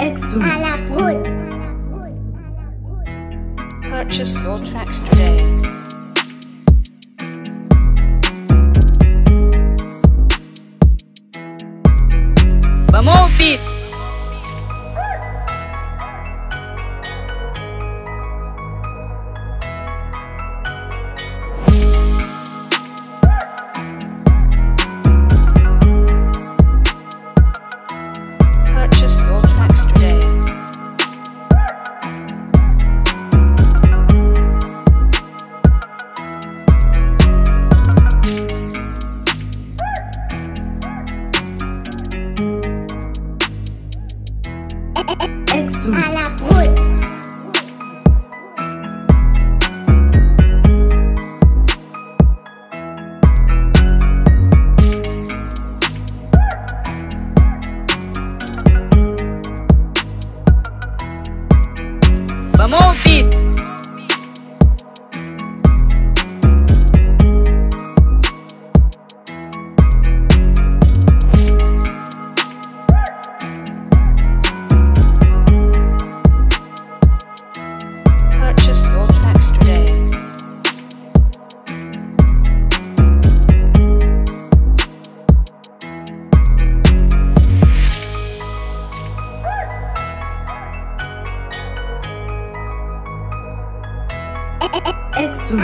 Exum. Purchase your tracks today. próxima. Vamos ouvir! Exum.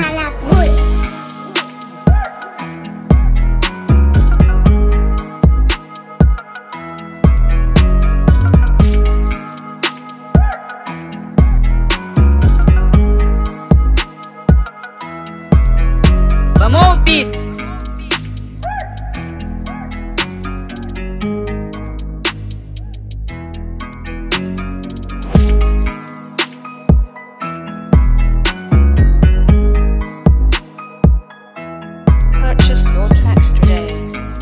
Vamos, beat! Purchase your tracks today.